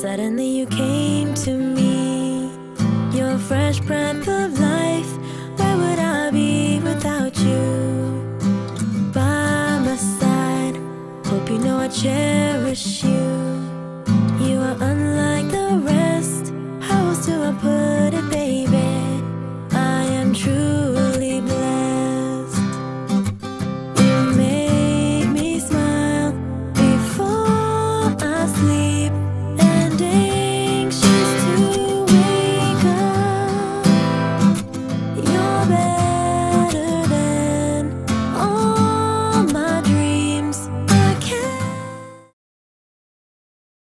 Suddenly you came to me. Your fresh breath of life. Where would I be without you? By my side. Hope you know I cherish you. You are unlike the rest. How else do I put it, baby? I am truly blessed. You make me smile Before I sleep. matter.